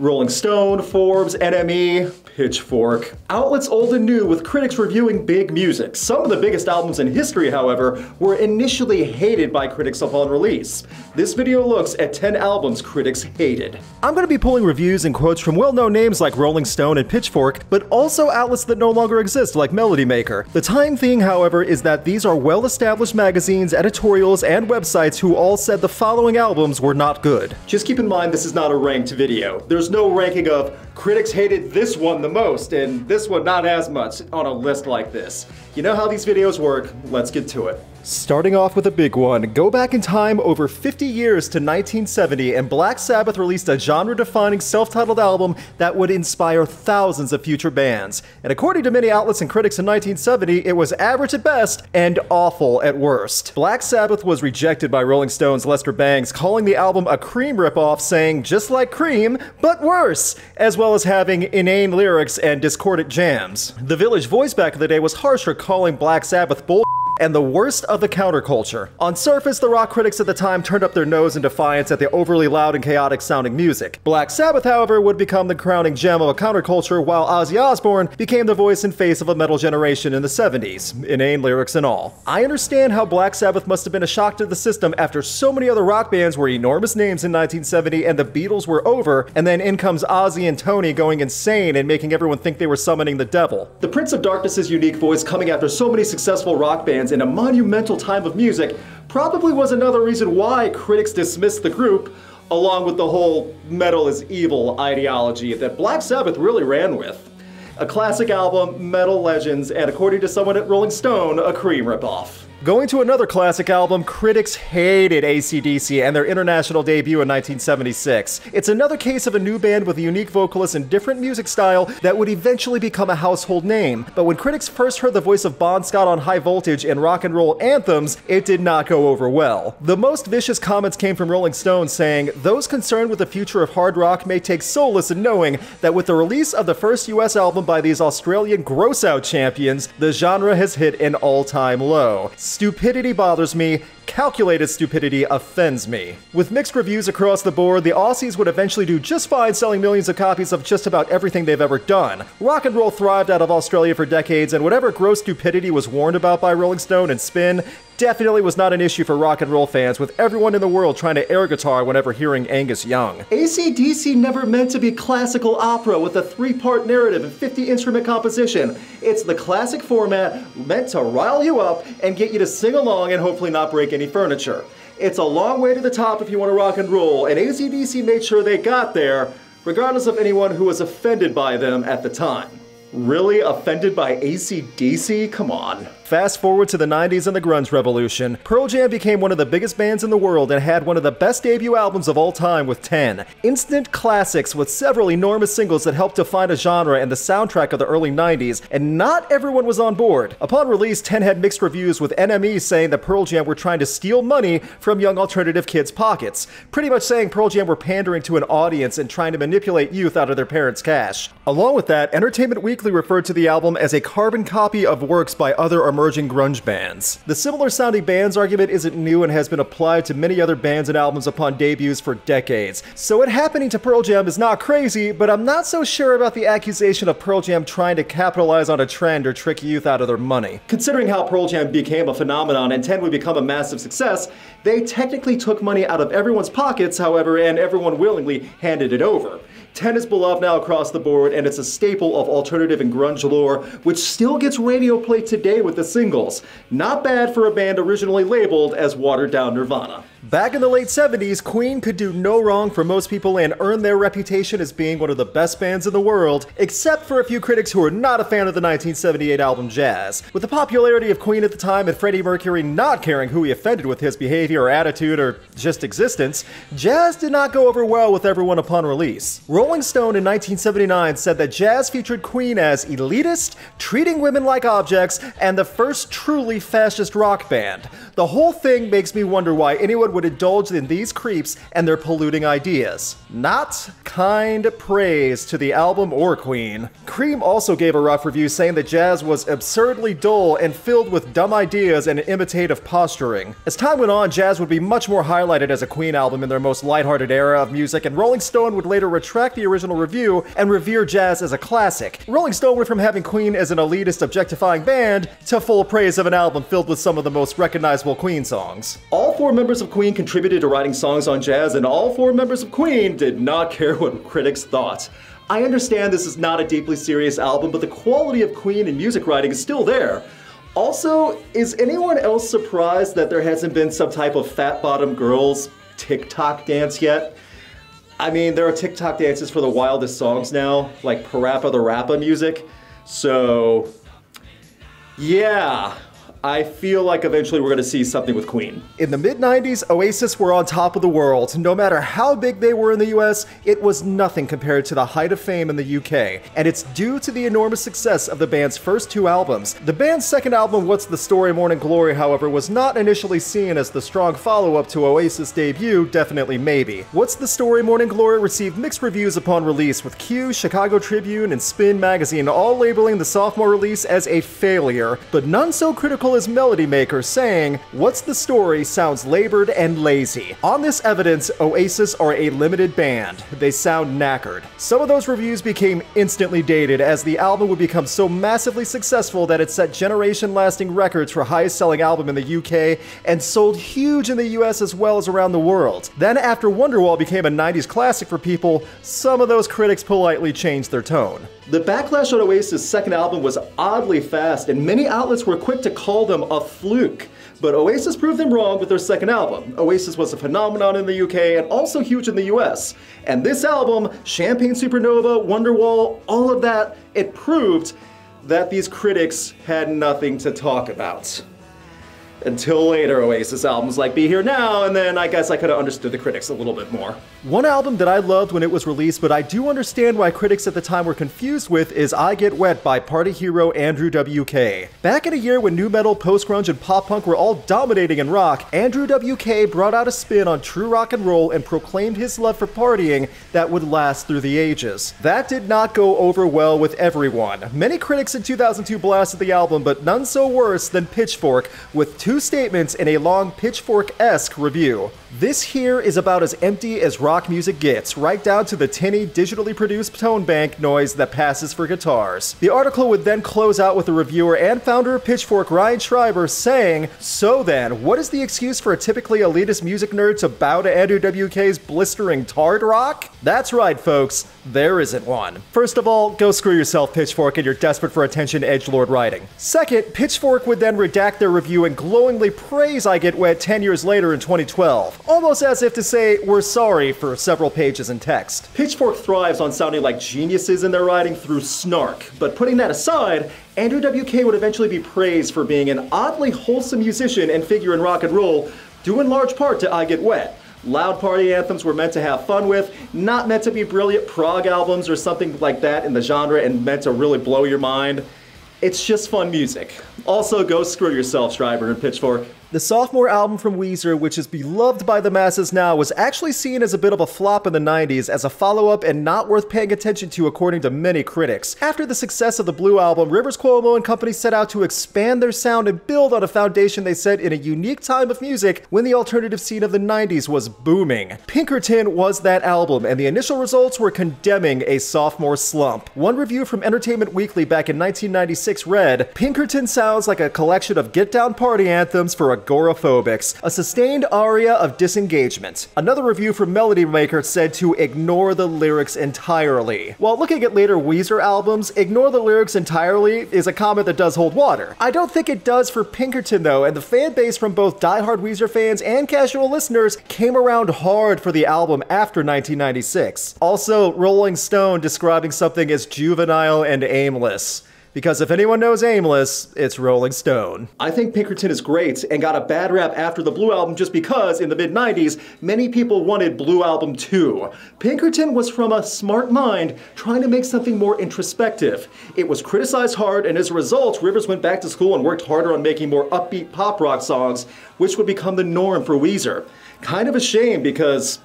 Rolling Stone, Forbes, NME, Pitchfork. Outlets old and new with critics reviewing big music. Some of the biggest albums in history, however, were initially hated by critics upon release. This video looks at 10 albums critics hated. I'm going to be pulling reviews and quotes from well-known names like Rolling Stone and Pitchfork, but also outlets that no longer exist like Melody Maker. The time thing, however, is that these are well-established magazines, editorials, and websites who all said the following albums were not good. Just keep in mind this is not a ranked video. There's no ranking of critics hated this one the most and this one not as much on a list like this. You know how these videos work, let's get to it. Starting off with a big one, go back in time over 50 years to 1970 and Black Sabbath released a genre-defining self-titled album that would inspire thousands of future bands. And according to many outlets and critics in 1970, it was average at best and awful at worst. Black Sabbath was rejected by Rolling Stone's Lester Bangs, calling the album a Cream ripoff, saying just like Cream, but worse, as well as having inane lyrics and discordant jams. The Village Voice back in the day was harsher, calling Black Sabbath bull and the worst of the counterculture. On surface, the rock critics at the time turned up their nose in defiance at the overly loud and chaotic sounding music. Black Sabbath, however, would become the crowning gem of a counterculture, while Ozzy Osbourne became the voice and face of a metal generation in the 70s, inane lyrics and all. I understand how Black Sabbath must have been a shock to the system after so many other rock bands were enormous names in 1970 and the Beatles were over, and then in comes Ozzy and Tony going insane and making everyone think they were summoning the devil. The Prince of Darkness's unique voice coming after so many successful rock bands in a monumental time of music probably was another reason why critics dismissed the group, along with the whole metal is evil ideology that Black Sabbath really ran with. A classic album, Metal Legends, and according to someone at Rolling Stone, a Cream ripoff. Going to another classic album, critics hated ACDC and their international debut in 1976. It's another case of a new band with a unique vocalist and different music style that would eventually become a household name. But when critics first heard the voice of Bon Scott on High Voltage and rock and roll anthems, it did not go over well. The most vicious comments came from Rolling Stone saying, Those concerned with the future of hard rock may take solace in knowing that with the release of the first US album by these Australian gross out champions, the genre has hit an all time low. Stupidity bothers me, calculated stupidity offends me. With mixed reviews across the board, the Aussies would eventually do just fine selling millions of copies of just about everything they've ever done. Rock and roll thrived out of Australia for decades, and whatever gross stupidity was warned about by Rolling Stone and Spin definitely was not an issue for rock and roll fans, with everyone in the world trying to air guitar whenever hearing Angus Young. ACDC never meant to be classical opera with a three-part narrative and 50 instrument composition. It's the classic format meant to rile you up and get you to sing along and hopefully not break any furniture. It's a long way to the top if you want to rock and roll, and ACDC made sure they got there, regardless of anyone who was offended by them at the time. Really offended by ACDC? Come on. Fast forward to the 90s and the grunge revolution, Pearl Jam became one of the biggest bands in the world and had one of the best debut albums of all time with 10. Instant classics with several enormous singles that helped define a genre and the soundtrack of the early 90s, and not everyone was on board. Upon release, 10 had mixed reviews with NME saying that Pearl Jam were trying to steal money from young alternative kids' pockets, pretty much saying Pearl Jam were pandering to an audience and trying to manipulate youth out of their parents' cash. Along with that, Entertainment Weekly referred to the album as a carbon copy of works by other emerging grunge bands. The similar sounding bands argument isn't new and has been applied to many other bands and albums upon debuts for decades. So it happening to Pearl Jam is not crazy, but I'm not so sure about the accusation of Pearl Jam trying to capitalize on a trend or trick youth out of their money. Considering how Pearl Jam became a phenomenon and 10 would become a massive success, they technically took money out of everyone's pockets, however, and everyone willingly handed it over. 10 is beloved now across the board, and it's a staple of alternative and grunge lore, which still gets radio play today with the singles. Not bad for a band originally labeled as watered down Nirvana. Back in the late 70s, Queen could do no wrong for most people and earn their reputation as being one of the best bands in the world, except for a few critics who were not a fan of the 1978 album Jazz. With the popularity of Queen at the time and Freddie Mercury not caring who he offended with his behavior or attitude or just existence, Jazz did not go over well with everyone upon release. Rolling Stone in 1979 said that Jazz featured Queen as elitist, treating women like objects, and the first truly fascist rock band. The whole thing makes me wonder why anyone would indulge in these creeps and their polluting ideas. Not kind praise to the album or Queen. Creem also gave a rough review saying that Jazz was absurdly dull and filled with dumb ideas and imitative posturing. As time went on, Jazz would be much more highlighted as a Queen album in their most lighthearted era of music, and Rolling Stone would later retract respect the original review and revere jazz as a classic. Rolling Stone went from having Queen as an elitist, objectifying band to full praise of an album filled with some of the most recognizable Queen songs. All four members of Queen contributed to writing songs on jazz, and all four members of Queen did not care what critics thought. I understand this is not a deeply serious album, but the quality of Queen and music writing is still there. Also, is anyone else surprised that there hasn't been some type of fat bottom girls TikTok dance yet? I mean, there are TikTok dances for the wildest songs now, like PaRappa the Rapper music. So, yeah, I feel like eventually we're going to see something with Queen. In the mid 90s, Oasis were on top of the world. No matter how big they were in the US, it was nothing compared to the height of fame in the UK. And it's due to the enormous success of the band's first two albums. The band's second album, What's the Story Morning Glory, however, was not initially seen as the strong follow up to Oasis' debut, Definitely Maybe. What's the Story Morning Glory received mixed reviews upon release, with Q, Chicago Tribune, and Spin magazine all labeling the sophomore release as a failure, but none so critical as Melody Maker saying, What's the story sounds labored and lazy. On this evidence, Oasis are a limited band. They sound knackered. Some of those reviews became instantly dated as the album would become so massively successful that it set generation lasting records for highest selling album in the UK and sold huge in the US as well as around the world. Then, after Wonderwall became a 90s classic for people, some of those critics politely changed their tone. The backlash on Oasis' second album was oddly fast, and many outlets were quick to call them a fluke. But Oasis proved them wrong with their second album. Oasis was a phenomenon in the UK and also huge in the US. And this album, Champagne Supernova, Wonderwall, all of that, it proved that these critics had nothing to talk about until later Oasis albums like Be Here Now, and then I guess I could have understood the critics a little bit more. One album that I loved when it was released, but I do understand why critics at the time were confused with, is I Get Wet by party hero Andrew WK. Back in a year when nu metal, post-grunge, and pop-punk were all dominating in rock, Andrew WK brought out a spin on true rock and roll and proclaimed his love for partying that would last through the ages. That did not go over well with everyone. Many critics in 2002 blasted the album, but none so worse than Pitchfork, with two two statements in a long pitchfork-esque review. This here is about as empty as rock music gets, right down to the tinny, digitally produced tone bank noise that passes for guitars. The article would then close out with the reviewer and founder of Pitchfork, Ryan Schreiber, saying, So then, what is the excuse for a typically elitist music nerd to bow to Andrew WK's blistering tard rock? That's right, folks, there isn't one. First of all, go screw yourself, Pitchfork, and you're desperate for attention edgelord writing. Second, Pitchfork would then redact their review and glowingly praise I Get Wet 10 years later in 2012, almost as if to say, we're sorry for several pages in text. Pitchfork thrives on sounding like geniuses in their writing through snark, but putting that aside, Andrew WK would eventually be praised for being an oddly wholesome musician and figure in rock and roll, due in large part to I Get Wet. Loud party anthems were meant to have fun with, not meant to be brilliant prog albums or something like that in the genre and meant to really blow your mind. It's just fun music. Also, go screw yourself, Schreiber and Pitchfork. The sophomore album from Weezer, which is beloved by the masses now, was actually seen as a bit of a flop in the 90s as a follow-up and not worth paying attention to according to many critics. After the success of the Blue album, Rivers Cuomo and company set out to expand their sound and build on a foundation they set in a unique time of music when the alternative scene of the 90s was booming. Pinkerton was that album, and the initial results were condemning a sophomore slump. One review from Entertainment Weekly back in 1996 read, Pinkerton sounds like a collection of get-down party anthems for a agoraphobics, a sustained aria of disengagement. Another review from Melody Maker said to ignore the lyrics entirely. While looking at later Weezer albums, ignore the lyrics entirely is a comment that does hold water. I don't think it does for Pinkerton though, and the fan base from both die-hard Weezer fans and casual listeners came around hard for the album after 1996. Also, Rolling Stone describing something as juvenile and aimless. Because if anyone knows Aimless, it's Rolling Stone. I think Pinkerton is great and got a bad rap after the Blue Album just because in the mid 90s, many people wanted Blue Album 2. Pinkerton was from a smart mind trying to make something more introspective. It was criticized hard, and as a result, Rivers went back to school and worked harder on making more upbeat pop rock songs, which would become the norm for Weezer. Kind of a shame because,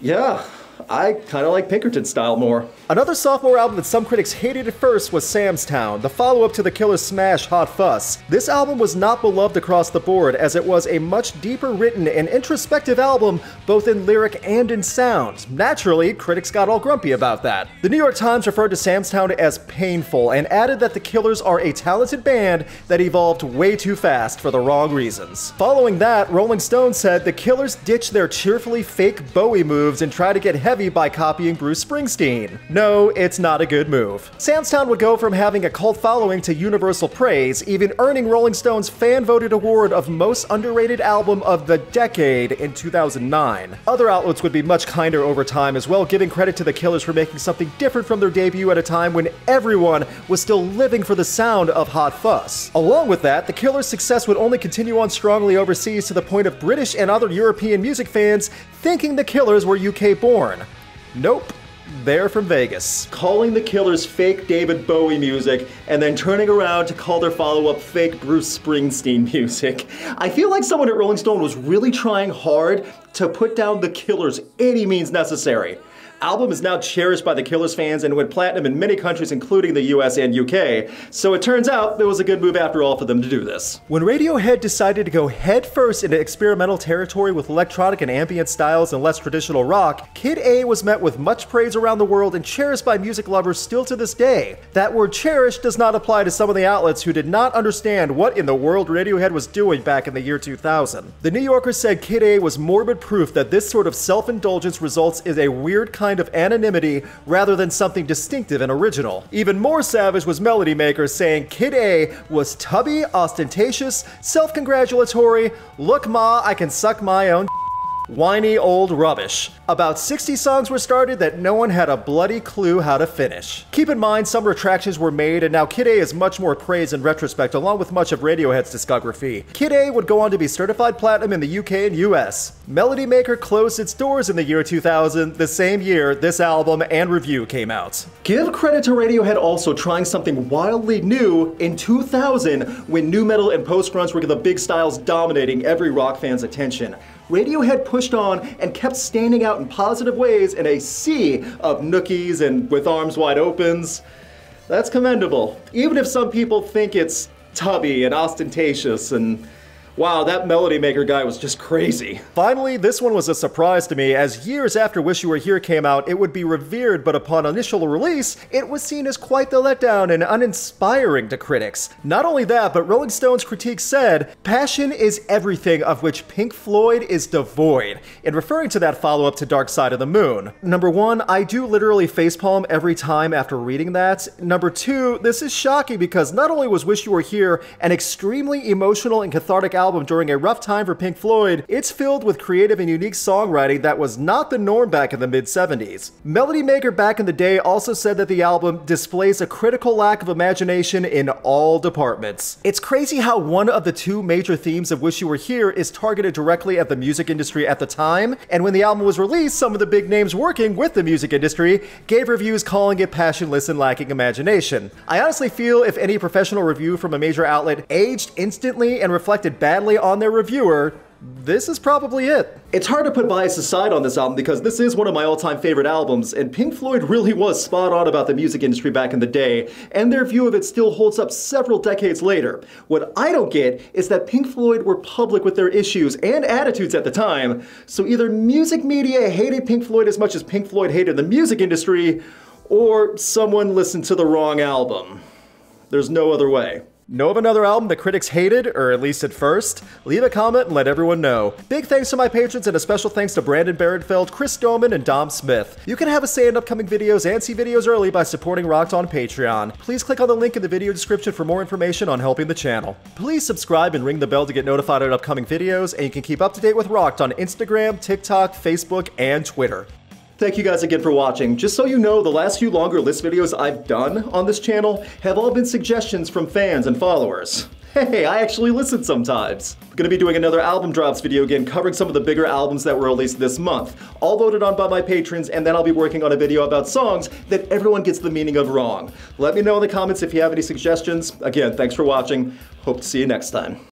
yeah, I kind of like Pinkerton style more. Another sophomore album that some critics hated at first was Sam's Town, the follow up to the Killer's smash Hot Fuss. This album was not beloved across the board as it was a much deeper written and introspective album both in lyric and in sound. Naturally, critics got all grumpy about that. The New York Times referred to Sam's Town as painful and added that the Killers are a talented band that evolved way too fast for the wrong reasons. Following that, Rolling Stone said the Killers ditched their cheerfully fake Bowie moves and tried to get heavy by copying Bruce Springsteen. No, it's not a good move. Sam's Town would go from having a cult following to universal praise, even earning Rolling Stone's fan-voted award of Most Underrated Album of the Decade in 2009. Other outlets would be much kinder over time as well, giving credit to the Killers for making something different from their debut at a time when everyone was still living for the sound of Hot Fuss. Along with that, the Killers' success would only continue on strongly overseas to the point of British and other European music fans thinking the Killers were UK born. Nope. They're from Vegas. Calling the Killers fake David Bowie music and then turning around to call their follow up fake Bruce Springsteen music. I feel like someone at Rolling Stone was really trying hard to put down the Killers any means necessary album is now cherished by the Killers fans and went platinum in many countries, including the US and UK. So it turns out it was a good move after all for them to do this. When Radiohead decided to go headfirst into experimental territory with electronic and ambient styles and less traditional rock, Kid A was met with much praise around the world and cherished by music lovers still to this day. That word cherished does not apply to some of the outlets who did not understand what in the world Radiohead was doing back in the year 2000. The New Yorker said Kid A was morbid proof that this sort of self-indulgence results in a weird kind kind of anonymity rather than something distinctive and original. Even more savage was Melody Maker saying Kid A was tubby, ostentatious, self-congratulatory, look ma, I can suck my own Whiny old rubbish. About 60 songs were started that no one had a bloody clue how to finish. Keep in mind, some retractions were made, and now Kid A is much more praised in retrospect, along with much of Radiohead's discography. Kid A would go on to be certified platinum in the UK and US. Melody Maker closed its doors in the year 2000, the same year this album and review came out. Give credit to Radiohead also trying something wildly new in 2000 when nu metal and post-grunge were the big styles dominating every rock fan's attention. Radiohead pushed on and kept standing out in positive ways in a sea of nookies and with arms wide opens. That's commendable. Even if some people think it's tubby and ostentatious and Wow, that Melody Maker guy was just crazy. Finally, this one was a surprise to me, as years after Wish You Were Here came out, it would be revered, but upon initial release, it was seen as quite the letdown and uninspiring to critics. Not only that, but Rolling Stone's critique said, Passion is everything of which Pink Floyd is devoid, in referring to that follow-up to Dark Side of the Moon. Number one, I do literally facepalm every time after reading that. Number two, this is shocking because not only was Wish You Were Here an extremely emotional and cathartic album, album during a rough time for Pink Floyd, it's filled with creative and unique songwriting that was not the norm back in the mid 70s. Melody Maker back in the day also said that the album displays a critical lack of imagination in all departments. It's crazy how one of the two major themes of Wish You Were Here is targeted directly at the music industry at the time, and when the album was released, some of the big names working with the music industry gave reviews calling it passionless and lacking imagination. I honestly feel if any professional review from a major outlet aged instantly and reflected bad on their reviewer, this is probably it. It's hard to put bias aside on this album because this is one of my all-time favorite albums, and Pink Floyd really was spot on about the music industry back in the day, and their view of it still holds up several decades later. What I don't get is that Pink Floyd were public with their issues and attitudes at the time, so either music media hated Pink Floyd as much as Pink Floyd hated the music industry, or someone listened to the wrong album. There's no other way. Know of another album that critics hated, or at least at first? Leave a comment and let everyone know. Big thanks to my patrons and a special thanks to Brandon Barenfeld, Chris Doman, and Dom Smith. You can have a say in upcoming videos and see videos early by supporting Rocked on Patreon. Please click on the link in the video description for more information on helping the channel. Please subscribe and ring the bell to get notified of upcoming videos, and you can keep up to date with Rocked on Instagram, TikTok, Facebook, and Twitter. Thank you guys again for watching. Just so you know, the last few longer list videos I've done on this channel have all been suggestions from fans and followers. Hey, I actually listen sometimes. I'm gonna be doing another album drops video again covering some of the bigger albums that were released this month, all voted on by my patrons, and then I'll be working on a video about songs that everyone gets the meaning of wrong. Let me know in the comments if you have any suggestions. Again, thanks for watching. Hope to see you next time.